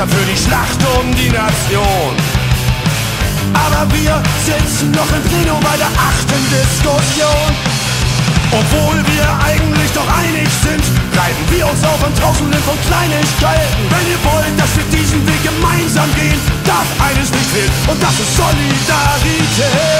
Mannschaft für die Schlacht um die Nation. Aber wir sitzen noch im Plenum bei der achten Diskussion. Obwohl wir eigentlich doch einig sind, reiben wir uns auf an Tausenden von Kleinigkeiten. Wenn ihr wollt, dass wir diesen Weg gemeinsam gehen, darf eines nicht fehlen und das ist Solidarität.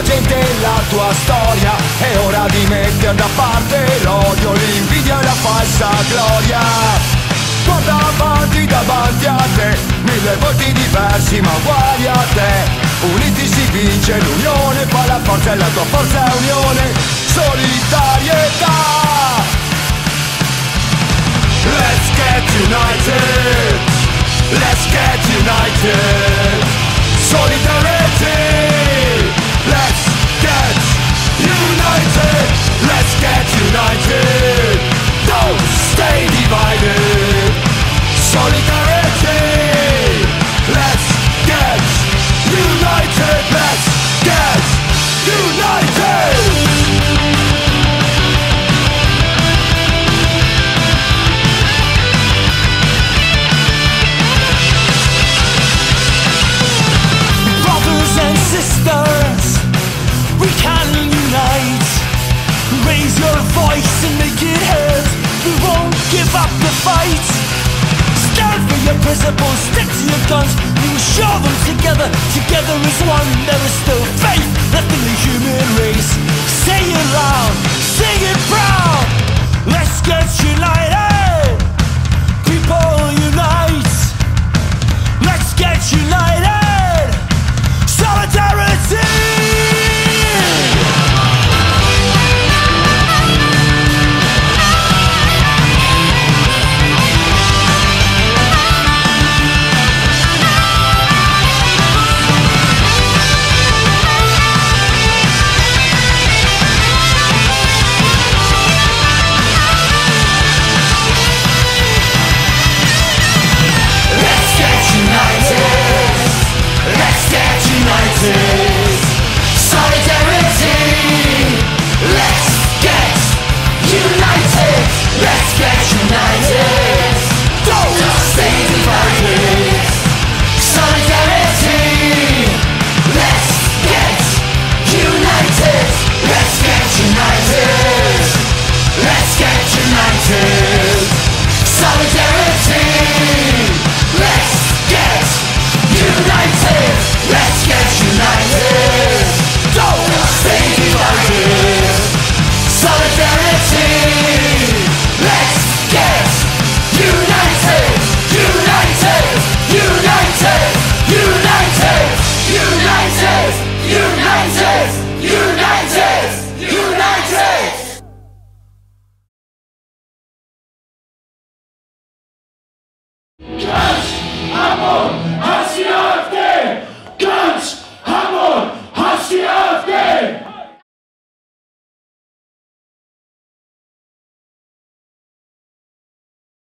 Tua gente e la tua storia. È ora di mettere da parte l'odio, l'invidia e la falsa gloria. Guarda avanti davanti a te Mille volti diversi ma uguali a te. Uniti si vince, l'unione fa la forza e la tua forza è unione. Solidarietà give up the fight. Stand for your principles, stick to your guns. You will show them together, together as one. There is still faith left in the human race. Say it loud, sing it proud. Let's get united. People unite. Let's get united.